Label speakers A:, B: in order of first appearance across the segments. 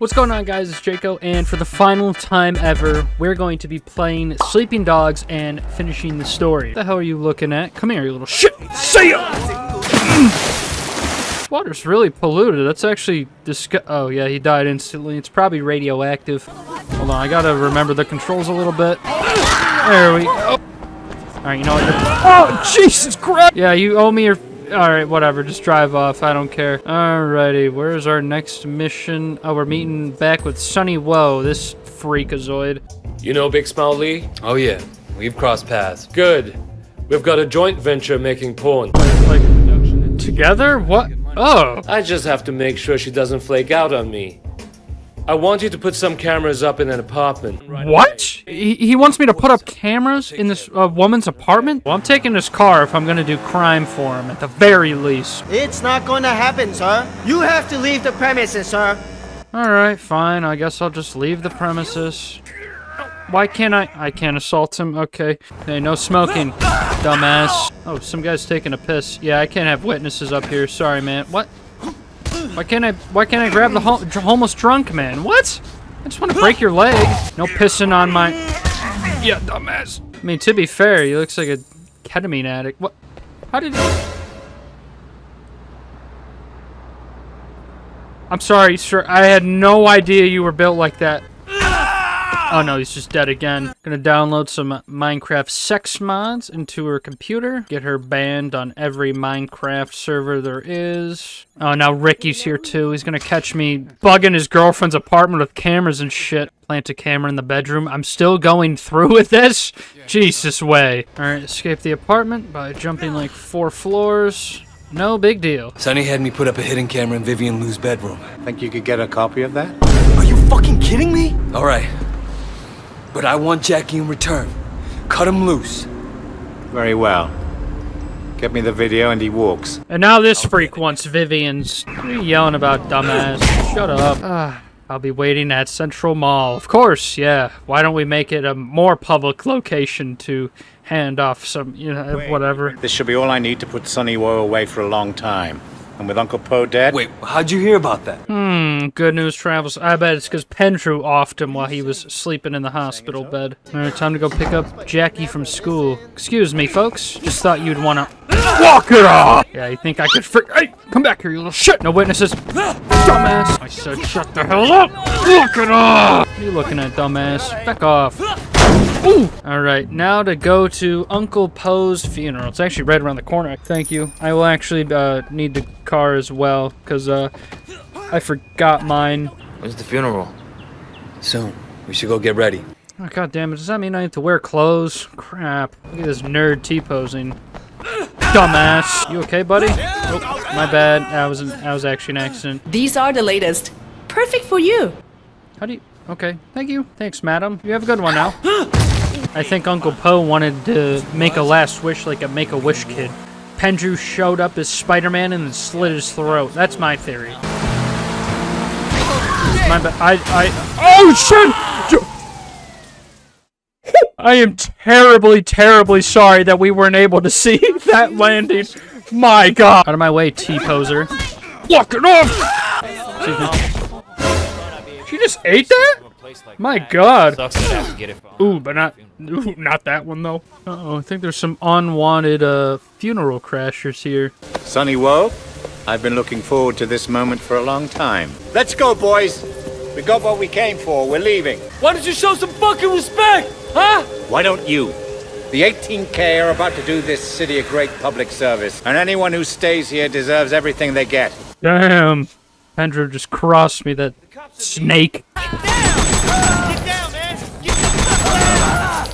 A: What's going on guys, it's Jaco, and for the final time ever, we're going to be playing Sleeping Dogs and finishing the story. What the hell are you looking at? Come here, you little shit! See ya! Water's really polluted, that's actually disgu- Oh yeah, he died instantly, it's probably radioactive. Hold on, I gotta remember the controls a little bit. There we go. Alright, you know what? Oh, Jesus Christ! Yeah, you owe me your Alright, whatever. Just drive off. I don't care. Alrighty, where's our next mission? Oh, we're meeting back with Sonny Wo, this freakazoid.
B: You know Big Smile Lee?
C: Oh yeah, we've crossed paths.
B: Good. We've got a joint venture making porn.
A: Like, together? What? Oh.
B: I just have to make sure she doesn't flake out on me. I want you to put some cameras up in an apartment.
A: What? He, he wants me to put up cameras in this uh, woman's apartment? Well, I'm taking his car if I'm gonna do crime for him, at the very least.
D: It's not going to happen, sir. You have to leave the premises, sir.
A: Alright, fine. I guess I'll just leave the premises. Why can't I? I can't assault him. Okay. Hey, no smoking, dumbass. Oh, some guy's taking a piss. Yeah, I can't have witnesses up here. Sorry, man. What? Why can't I? Why can't I grab the ho homeless drunk man? What? I just want to break your leg. No pissing on my. Yeah, dumbass. I mean, to be fair, he looks like a ketamine addict. What? How did? He... I'm sorry, sir. I had no idea you were built like that. Oh no, he's just dead again. Gonna download some Minecraft sex mods into her computer. Get her banned on every Minecraft server there is. Oh, now Ricky's here too. He's gonna catch me bugging his girlfriend's apartment with cameras and shit. Plant a camera in the bedroom. I'm still going through with this? Jesus way. Alright, escape the apartment by jumping like four floors. No big deal.
C: Sonny had me put up a hidden camera in Vivienne Lo's bedroom.
E: Think you could get a copy of that?
C: Are you fucking kidding me? All right. But I want Jackie in return. Cut him loose.
E: Very well. Get me the video and he walks.
A: And now this freak wants Vivian's. What are you yelling about, dumbass? Shut up. Ah, I'll be waiting at Central Mall. Of course, yeah. Why don't we make it a more public location to hand off some, you know, whatever.
E: This should be all I need to put Sonny Wo away for a long time. And with Uncle Po dead...
C: Wait, how'd you hear about that?
A: Hmm, good news travels. I bet it's because Pendrew offed him while he was sleeping in the hospital bed. Alright, time to go pick up Jackie from school. Excuse me, folks. Just thought you'd wanna walk it off! Yeah, you think I could fr- Hey, come back here, you little shit! No witnesses. Dumbass! I said shut the hell up! Walk it off! What are you looking at, dumbass? Back off. Ooh! Alright, now to go to Uncle Po's funeral. It's actually right around the corner. Thank you. I will actually uh, need the car as well, because uh, I forgot mine.
C: When's the funeral? Soon. We should go get ready.
A: Oh, God damn it. Does that mean I need to wear clothes? Crap. Look at this nerd T-posing. Dumbass. You okay, buddy? Oh, my bad. That was, an, that was actually an accident.
F: These are the latest. Perfect for you.
A: How do you... Okay. Thank you. Thanks, madam. You have a good one now. I think Uncle Po wanted to make a last wish like a Make-A-Wish kid. Pendrew showed up as Spider-Man and then slit his throat. That's my theory. My ba- I, I, oh shit! I am terribly, terribly sorry that we weren't able to see that landing. My god! Out of my way, T-poser. Walk it off! Excuse just ate that? My god. Ooh, but not ooh, not that one though. Uh oh, I think there's some unwanted uh funeral crashers here.
E: Sonny Wo, I've been looking forward to this moment for a long time. Let's go, boys! We got what we came for. We're leaving.
B: Why don't you show some fucking respect? Huh?
E: Why don't you? The 18K are about to do this city a great public service, and anyone who stays here deserves everything they get.
A: Damn. Pendrew just crossed me, that snake.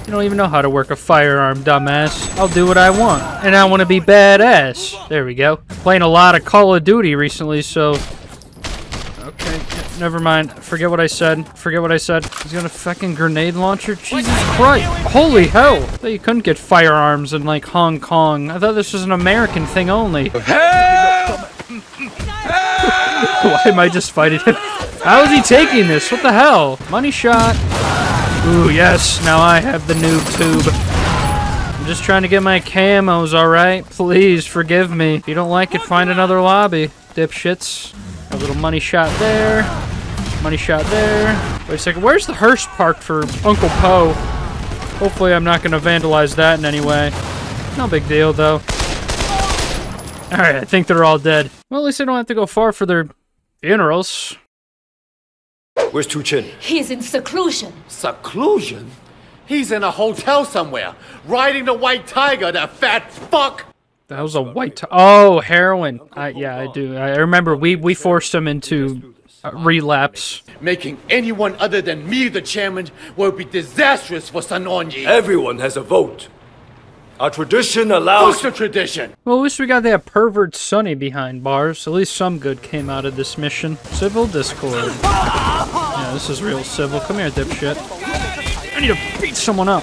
A: You don't even know how to work a firearm, dumbass. I'll do what I want. And I want to be badass. There we go. Playing a lot of Call of Duty recently, so... Okay, never mind. Forget what I said. Forget what I said. He's got a fucking grenade launcher? Jesus Christ. Holy hell. I thought you couldn't get firearms in, like, Hong Kong. I thought this was an American thing only. Why am I just fighting him? How is he taking this? What the hell? Money shot. Ooh, yes. Now I have the noob tube. I'm just trying to get my camos, alright? Please, forgive me. If you don't like it, find another lobby. Dipshits. A little money shot there. Money shot there. Wait a second. Where's the hearse parked for Uncle Po? Hopefully I'm not going to vandalize that in any way. No big deal, though. Alright, I think they're all dead. Well, at least I don't have to go far for their funerals.
C: Where's Tu Chin?
G: He's in seclusion.
H: Seclusion? He's in a hotel somewhere, riding the white tiger, that fat fuck!
A: That was a white. T- oh, heroin. I, yeah, I do. I remember we we forced him into uh, relapse.
H: Making anyone other than me the chairman will be disastrous for Sun On Yee.
C: Everyone has a vote. Our tradition
H: What's
C: allows.
H: the tradition?
A: Well, at least we got that pervert Sonny behind bars. At least some good came out of this mission. Civil discord. Yeah, this is real civil. Come here, dipshit. I need to beat someone up.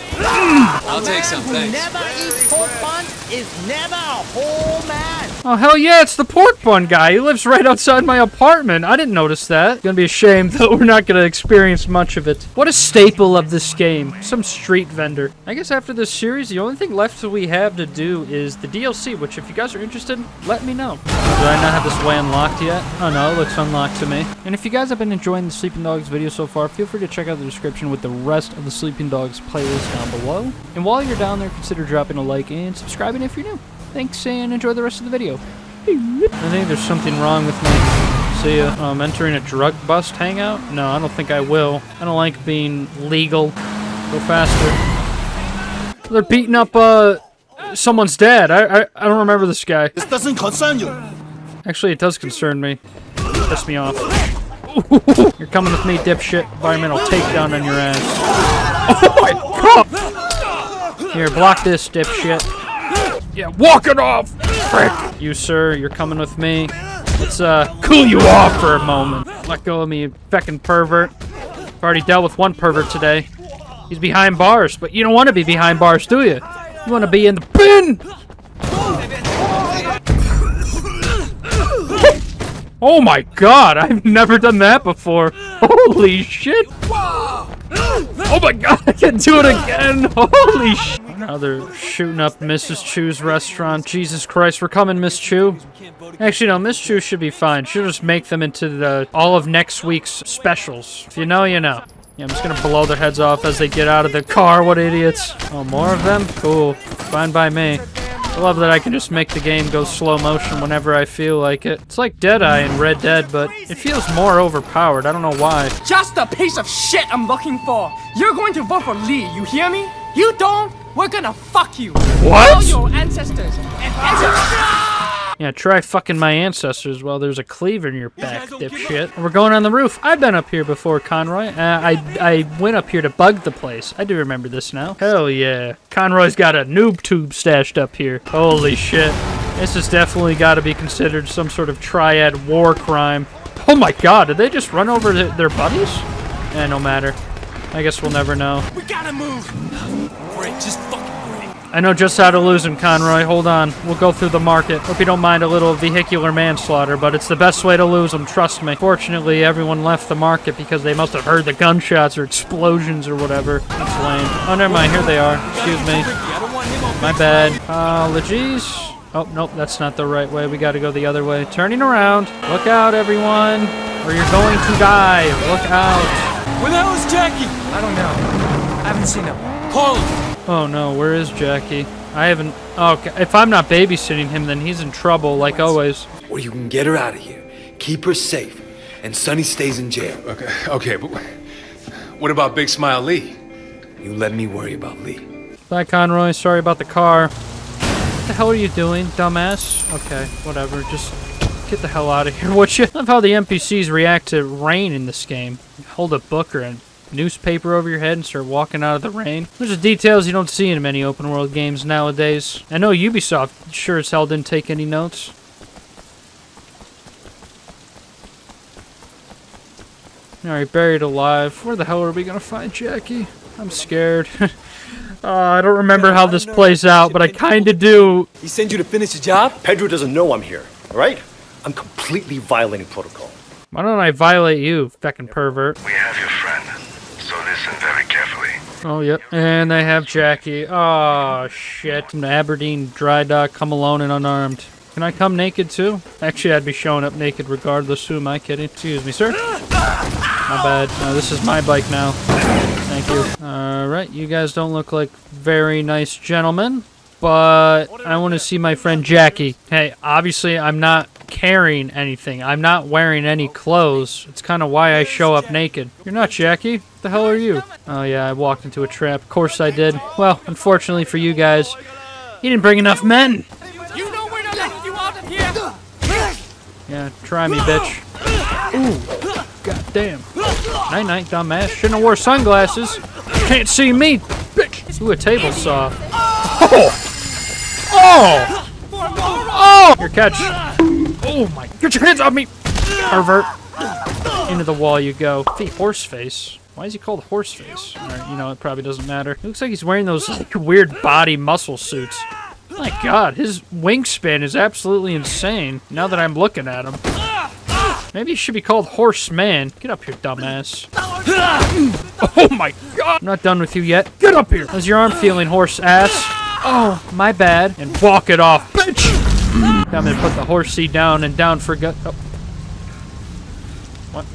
C: I'll take some, thanks.
D: Never eat pork buns is never a whole man.
A: Oh, hell yeah, it's the pork bun guy. He lives right outside my apartment. I didn't notice that. Gonna be a shame, though. We're not gonna experience much of it. What a staple of this game. Some street vendor. I guess after this series, the only thing left that we have to do is the DLC, which if you guys are interested, let me know. Do I not have this way unlocked yet? Oh no, it looks unlocked to me. And if you guys have been enjoying the Sleeping Dogs video so far, feel free to check out the description with the rest of the Sleeping Dogs playlist down below. And while you're down there, consider dropping a like and subscribing if you're new. Thanks and enjoy the rest of the video. I think there's something wrong with me. See ya. Oh, I'm entering a drug bust hangout? No, I don't think I will. I don't like being legal. Go faster. They're beating up, uh, someone's dad. I, I, I don't remember this guy.
D: This doesn't concern you.
A: Actually, it does concern me. Piss me off. You're coming with me, dipshit. Environmental takedown on your ass. Oh my god! Here, block this, dipshit. Yeah, walk it off! Frick! You, sir, you're coming with me. Let's, uh, cool you off for a moment. Let go of me, you feckin' pervert. I've already dealt with one pervert today. He's behind bars, but you don't want to be behind bars, do you? You want to be in the bin! Oh my god, I've never done that before. Holy shit. Oh my god, I can do it again. Holy shit. Now they're shooting up Mrs. Chu's restaurant. Jesus Christ, we're coming, Miss Chu. Actually, no, Miss Chu should be fine. She'll just make them into the all of next week's specials. If you know, you know. Yeah, I'm just gonna blow their heads off as they get out of the car. What idiots. Oh, more of them? Cool. Fine by me. I love that I can just make the game go slow motion whenever I feel like it. It's like Deadeye in Red Dead, but it feels more overpowered. I don't know why.
I: Just the piece of shit I'm looking for. You're going to vote for Lee, you hear me? You don't? We're gonna fuck you.
A: What?
I: All your ancestors and ancestors.
A: Yeah, try fucking my ancestors while there's a cleaver in your back, dipshit. We're going on the roof. I've been up here before, Conroy. Uh, I I went up here to bug the place. I do remember this now. Hell yeah. Conroy's got a noob tube stashed up here. Holy shit. This has definitely got to be considered some sort of triad war crime. Oh my god, did they just run over th- their buddies? Eh, no matter. I guess we'll never know.
I: We gotta move.
C: Great, just fucking great.
A: I know just how to lose him, Conroy. Hold on. We'll go through the market. Hope you don't mind a little vehicular manslaughter, but it's the best way to lose him, trust me. Fortunately, everyone left the market because they must have heard the gunshots or explosions or whatever. That's lame. Oh, never mind. Here they are. Excuse me. My bad. Apologies. Oh, nope. That's not the right way. We gotta go the other way. Turning around. Look out, everyone, or you're going to die. Look out.
C: Where the hell is Jackie? I don't know. I haven't seen him. Call him.
A: Oh no, where is Jackie? I haven't. Oh, okay. If I'm not babysitting him, then he's in trouble, like always.
C: Or you can get her out of here. Keep her safe. And Sonny stays in jail.
J: Okay, okay, but what about Big Smile Lee?
C: You let me worry about Lee.
A: Bye, Conroy. Sorry about the car. What the hell are you doing, dumbass? Okay, whatever. Just get the hell out of here, would you? I love how the NPCs react to rain in this game. Hold a book or a newspaper over your head and start walking out of the rain. Those are details you don't see in many open world games nowadays. I know Ubisoft sure as hell didn't take any notes. Alright, buried alive. Where the hell are we gonna find Jackie? I'm scared. uh, I don't remember how this plays out, but I kinda do.
C: He sent you to finish the job?
K: Pedro doesn't know I'm here, all right? I'm completely violating protocol.
A: Why don't I violate you, feckin' pervert?
L: We have your friend, so listen very carefully.
A: Oh, yep. And I have Jackie. Oh, shit. From Aberdeen dry dock, come alone and unarmed. Can I come naked too? Actually, I'd be showing up naked regardless. Who am I kidding? Excuse me, sir. My bad. No, this is my bike now. Thank you. Alright, you guys don't look like very nice gentlemen, but I want to see my friend Jackie. Hey, obviously I'm not carrying anything. I'm not wearing any clothes. It's kind of why I show up naked. You're not Jackie. What the hell are you? Oh yeah, I walked into a trap. Of course I did. Well, unfortunately for you guys, you didn't bring enough men.
I: You know we're not letting you out of here!
A: Yeah, try me, bitch. Ooh, god damn. Night night, dumbass. Shouldn't have wore sunglasses. Can't see me, bitch. Ooh, a table saw. Oh! Oh! Oh! Your catch. Oh my! Get your hands off me, pervert! Into the wall you go. The horse face. Why is he called Horseface? Or, you know, it probably doesn't matter. Looks like he's wearing those like weird body muscle suits. My god, his wingspan is absolutely insane now that I'm looking at him. Maybe he should be called Horseman. Get up here, dumbass. Oh my god! I'm not done with you yet. Get up here! How's your arm feeling, horse ass? Oh, my bad. And walk it off, bitch! I'm gonna put the horse seat down and down for gut. Oh. What?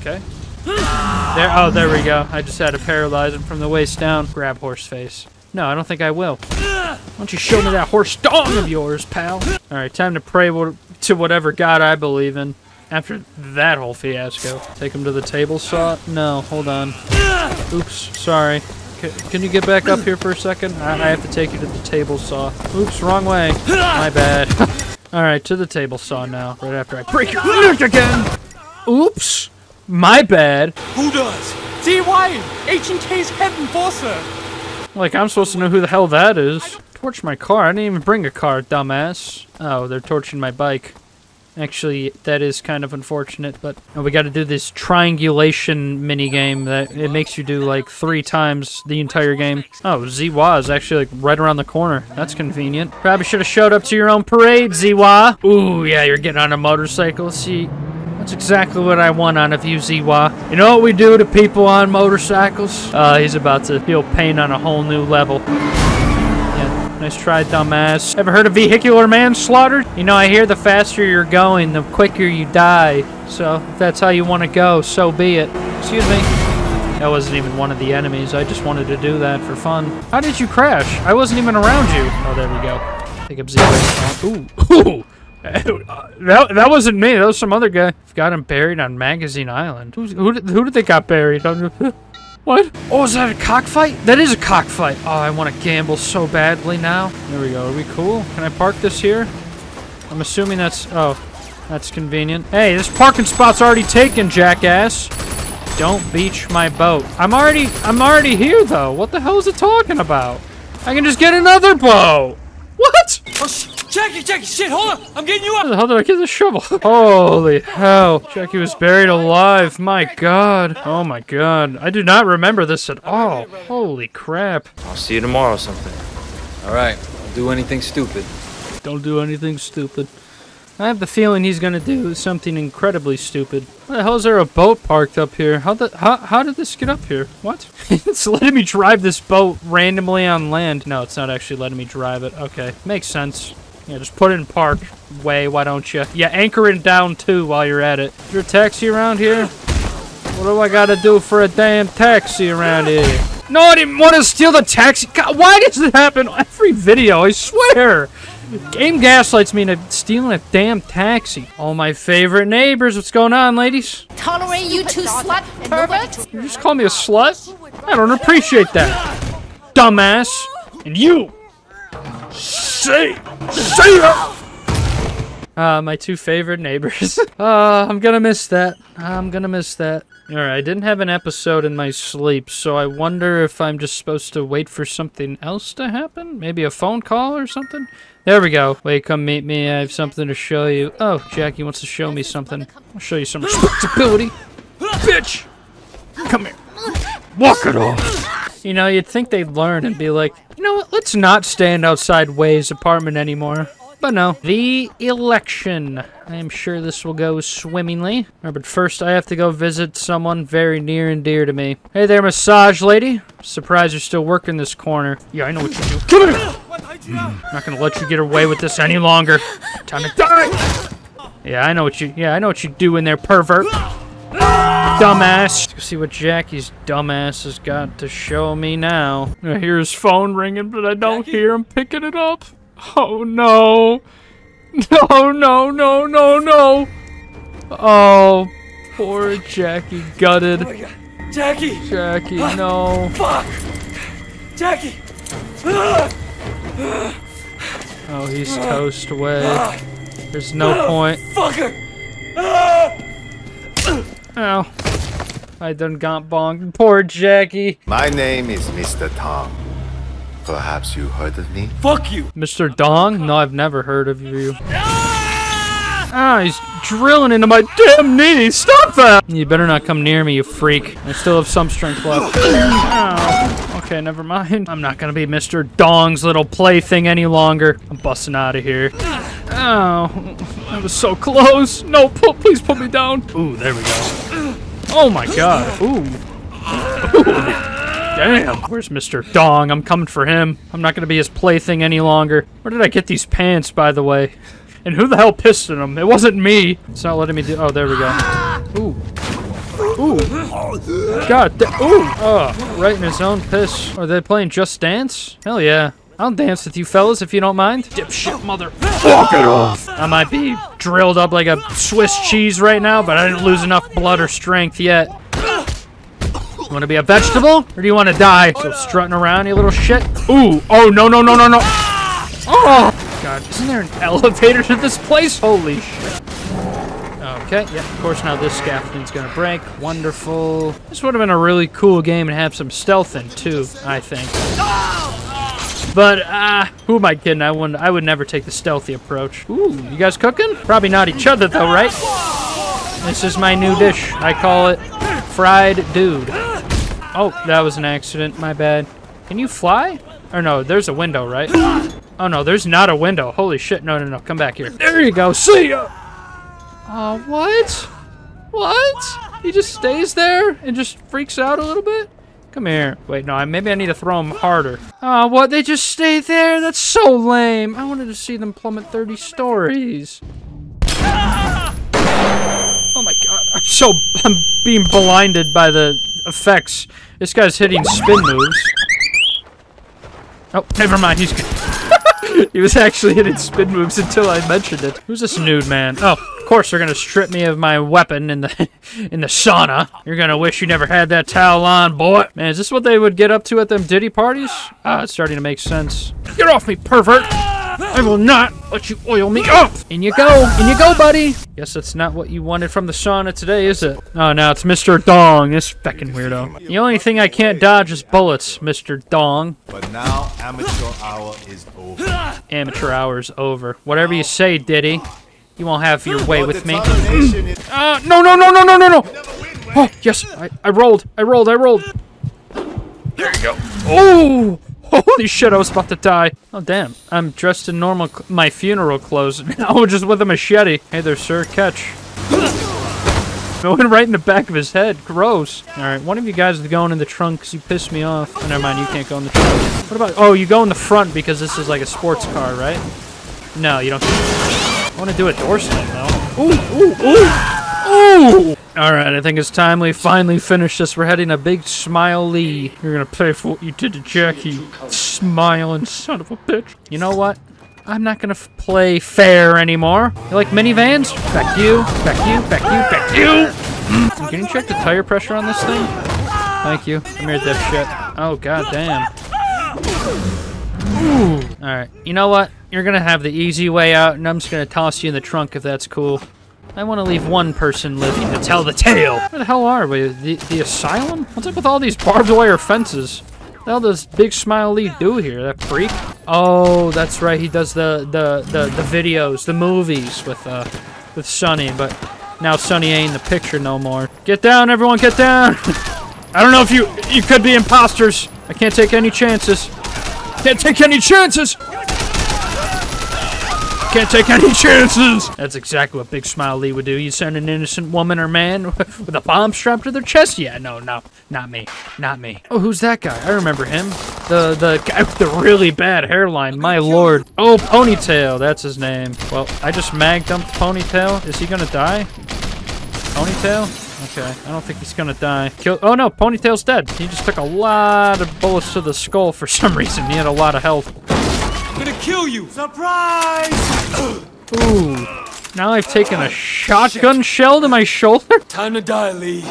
A: Okay. There. Oh, there we go. I just had to paralyze him from the waist down. Grab horse face. No, I don't think I will. Why don't you show me that horse dong of yours, pal? All right, time to pray to whatever god I believe in. After that whole fiasco, take him to the table saw. No, hold on. Oops, sorry. Can you get back up here for a second? I, I have to take you to the table saw. Oops, wrong way. My bad. All right, to the table saw now. Right after I break your neck again. Oops, my bad.
I: Who does? D. Wyatt, H&K's head enforcer!
A: Like I'm supposed to know who the hell that is. Torch my car. I didn't even bring a car, dumbass. Oh, they're torching my bike. Actually, that is kind of unfortunate, but we got to do this triangulation mini game that it makes you do like three times the entire game. Oh, Ziwa is actually like right around the corner. That's convenient. Probably should have showed up to your own parade, Ziwa. Ooh, yeah, you're getting on a motorcycle. See, that's exactly what I want out of you, Ziwa. You know what we do to people on motorcycles? Uh, he's about to feel pain on a whole new level. Nice try, dumbass. Ever heard of vehicular manslaughter? You know, I hear the faster you're going, the quicker you die. So, if that's how you want to go, so be it. Excuse me. That wasn't even one of the enemies. I just wanted to do that for fun. How did you crash? I wasn't even around you. Oh, there we go. Pick up Z-Way. Ooh. Ooh. that, that wasn't me. That was some other guy. Got him buried on Magazine Island. Who, did, who did they got buried? What? Oh, is that a cockfight? That is a cockfight. Oh, I want to gamble so badly now. There we go. Are we cool? Can I park this here? I'm assuming that's... Oh, that's convenient. Hey, this parking spot's already taken, jackass. Don't beach my boat. I'm already... I'm already here, though. What the hell is it talking about? I can just get another boat. What?
I: Oh, sh Jackie, Jackie, shit, hold on! I'm getting you
A: How
I: up!
A: the hell did I get the shovel? Holy hell. Jackie was buried alive. My god. Oh my god. I do not remember this at all. Holy crap.
C: I'll see you tomorrow, something. All right. I'll do anything stupid.
A: Don't do anything stupid. I have the feeling he's gonna do something incredibly stupid. Why the hell is there a boat parked up here? How the how, how did this get up here? What? it's letting me drive this boat randomly on land. No, it's not actually letting me drive it. Okay, makes sense. Yeah, just put it in park way, why don't you? Yeah, anchor it down too while you're at it. Is there a taxi around here? What do I gotta do for a damn taxi around here? No, I didn't want to steal the taxi. God, why does it happen every video? I swear. Game gaslights me into stealing a damn taxi. All my favorite neighbors. What's going on, ladies?
F: Tolerate you two slut perverts?
A: You just call me a slut? I don't appreciate that. Dumbass. And you. Say. Say it. Uh, my two favorite neighbors. uh, I'm gonna miss that. I'm gonna miss that. Alright, I didn't have an episode in my sleep, so I wonder if I'm just supposed to wait for something else to happen? Maybe a phone call or something? There we go. Wait, come meet me. I have something to show you. Oh, Jackie wants to show me something. I'll show you some responsibility. Bitch! Come here. Walk it off. You know, you'd think they'd learn and be like, you know what, let's not stand outside Wei's apartment anymore. But no. The election. I am sure this will go swimmingly. Right, but first I have to go visit someone very near and dear to me. Hey there, massage lady. Surprised you're still working this corner. Yeah, I know what you do. Come here! Mm, not gonna let you get away with this any longer. Time to die! Yeah, I know what you. Yeah, I know what you do in there, pervert. dumbass. Let's see what Jackie's dumbass has got to show me now. I hear his phone ringing, but I don't hear him picking it up. Oh no. No, no, no, no, no. Oh, poor Jackie gutted.
C: Oh Jackie!
A: Jackie, ah, no.
C: Fuck! Jackie! Ah!
A: Oh, he's ah. toast away. There's no point.
C: Fucker!
A: Ow. I done got bonked. Poor Jackie.
G: My name is Mr. Tong. Perhaps you heard of me?
C: Fuck you!
A: Mr. Dong? No, I've never heard of you. Ah, he's drilling into my damn knee. Stop that! You better not come near me, you freak. I still have some strength left. Ow. Okay, never mind. I'm not gonna be Mr. Dong's little plaything any longer. I'm busting out of here. Oh, I was so close. No, pu please put me down. Ooh, there we go. Oh my god. Ooh. Ooh. Damn. Where's Mr. Dong? I'm coming for him. I'm not gonna be his plaything any longer. Where did I get these pants, by the way? And who the hell pissed in them? It wasn't me. It's not letting me do- oh, there we go. Ooh. Ooh. God, da- ooh. Oh, right in his own piss. Are they playing Just Dance? Hell yeah. I'll dance with you fellas if you don't mind. Dipshit mother. Fuck it off. I might be drilled up like a Swiss cheese right now, but I didn't lose enough blood or strength yet. You want to be a vegetable, or do you want to die? So strutting around, you little shit. Ooh. Oh no no no no no. Oh God! Isn't there an elevator to this place? Holy shit. Okay, yeah, of course now this scaffolding's gonna break. Wonderful. This would have been a really cool game and have some stealth in too, I think. But, ah, uh, who am I kidding? I wouldn't, I would never take the stealthy approach. Ooh, you guys cooking? Probably not each other though, right? This is my new dish. I call it fried dude. Oh, that was an accident. My bad. Can you fly? Or no, there's a window, right? Oh no, there's not a window. Holy shit. No, no, no. Come back here. There you go. See ya! Oh, uh, what? What? He just stays there and just freaks out a little bit? Come here. Wait, no, maybe I need to throw him harder. Oh, what? They just stay there? That's so lame. I wanted to see them plummet 30 stories. Oh my god. I'm so... I'm being blinded by the effects. This guy's hitting spin moves. Oh, never mind. He's... he was actually hitting spin moves until I mentioned it. Who's this nude man? Oh, of course they're gonna strip me of my weapon in the in the sauna. You're gonna wish you never had that towel on, boy. Man, is this what they would get up to at them ditty parties? Ah, it's starting to make sense. Get off me, pervert! I will not let you oil me up! In you go! In you go, buddy! Guess that's not what you wanted from the sauna today, is it? Oh, no, it's Mr. Dong, this fucking weirdo. The only thing I can't dodge is bullets, Mr. Dong.
G: But now, amateur hour is over.
A: Amateur hour's over. Whatever you say, Diddy. You won't have your way with me. uh, no, no, no, no, no, no, no! Oh, yes, I, I rolled, I rolled, I rolled. There you go. Oh! Holy shit, I was about to die. Oh, damn. I'm dressed in normal, my funeral clothes. now just with a machete. Hey there, sir. Catch. Went right in the back of his head. Gross. Alright, one of you guys is going in the trunk because you pissed me off. Oh, never mind, you can't go in the trunk. What about... Oh, you go in the front because this is like a sports car, right? No, you don't... I want to do a door slam, though. Ooh, ooh, ooh! Alright, I think it's time we finally finish this. We're heading a big smiley. You're gonna pay for what you did to Jackie. Smiling son of a bitch. You know what? I'm not gonna play fair anymore. You like minivans? Back you, back you, back you, back you! Mm. Can you check the tire pressure on this thing? Thank you. Come here, dipshit. Oh, god damn. Alright, you know what? You're gonna have the easy way out, and I'm just gonna toss you in the trunk if that's cool. I want to leave one person living to tell the tale. Where the hell are we? The, the asylum? What's up with all these barbed wire fences? What the hell does Big Smile Lee do here? That freak? Oh, that's right. He does the the the, the videos, the movies with uh with Sonny, but now Sonny ain't in the picture no more. Get down, everyone, get down! I don't know if you you could be imposters. I can't take any chances. Can't take any chances! Can't take any chances! That's exactly what Big Smile Lee would do. You send an innocent woman or man with a bomb strapped to their chest? Yeah, no, no, not me. Not me. Oh, who's that guy? I remember him. The the guy with the really bad hairline. My lord. Oh, Ponytail. That's his name. Well, I just mag dumped Ponytail. Is he gonna die? Ponytail? Okay, I don't think he's gonna die. Kill. Oh no, Ponytail's dead. He just took a lot of bullets to the skull for some reason. He had a lot of health.
C: I'm gonna kill you! Surprise!
A: Ooh. Now I've taken a shotgun shell to my shoulder?
C: Time to die, Lee.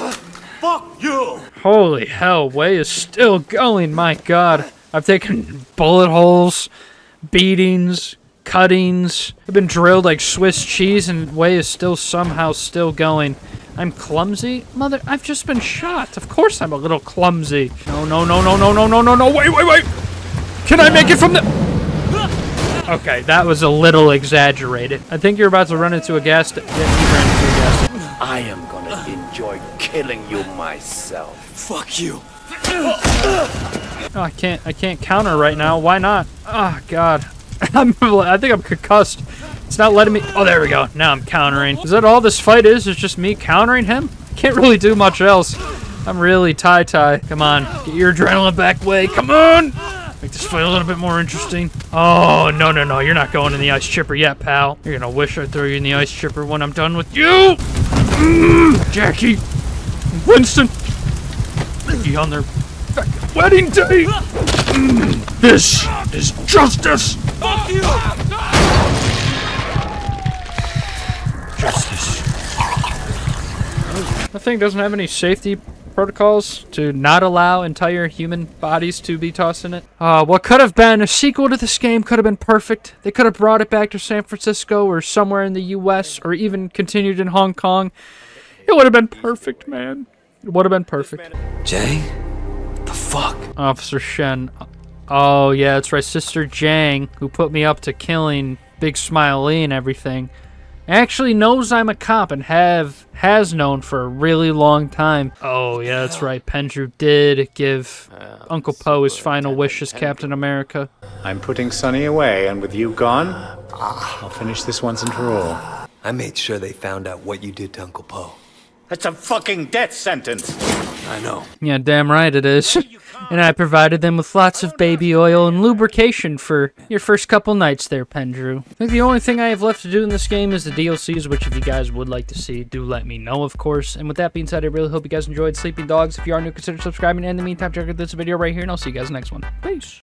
H: Fuck you!
A: Holy hell, Wei is still going, my god. I've taken bullet holes, beatings, cuttings. I've been drilled like Swiss cheese and Wei is still somehow still going. I'm clumsy? Mother, I've just been shot. Of course I'm a little clumsy. No, no, no, no, no, no, no, no, no, wait, wait, wait! Can I make it from the... Okay, that was a little exaggerated. I think you're about to run into a gas sta- Yeah, you ran into a gas
K: I am gonna enjoy killing you myself.
C: Fuck you.
A: Oh, I can't. I can't counter right now. Why not? Oh God. I'm. I think I'm concussed. It's not letting me. Oh, there we go. Now I'm countering. Is that all this fight is? Is just me countering him? Can't really do much else. I'm really tie tie. Come on, get your adrenaline back way. Come on. Make this fight a little bit more interesting. Oh no no no! You're not going in the ice chipper yet, pal. You're gonna wish I throw you in the ice chipper when I'm done with you. Mm, Jackie, Winston, Ricky on their wedding day. Mm, this is justice.
C: Fuck you!
A: Justice. The thing doesn't have any safety protocols to not allow entire human bodies to be tossed in it. Uh, what could have been a sequel to this game could have been perfect. They could have brought it back to San Francisco or somewhere in the U.S. or even continued in Hong Kong. It would have been perfect, man. It would have been perfect.
C: Jay? What the fuck?
A: Officer Shen. Oh, yeah, it's right. Sister Jang, who put me up to killing Big Smiley and everything, actually knows I'm a cop and have has known for a really long time. Oh, yeah, that's right. Pendrew did give Uncle Po his final wish as Captain America.
E: I'm putting Sonny away, and with you gone, ah. I'll finish this once and for all.
C: I made sure they found out what you did to Uncle Po.
E: That's a fucking death sentence.
C: I know.
A: Yeah, damn right it is. And I provided them with lots of baby oil and lubrication for your first couple nights there, Pendrew. I think the only thing I have left to do in this game is the DLCs, which if you guys would like to see, do let me know, of course. And with that being said, I really hope you guys enjoyed Sleeping Dogs. If you are new, consider subscribing. And in the meantime, check out this video right here, and I'll see you guys next one. Peace.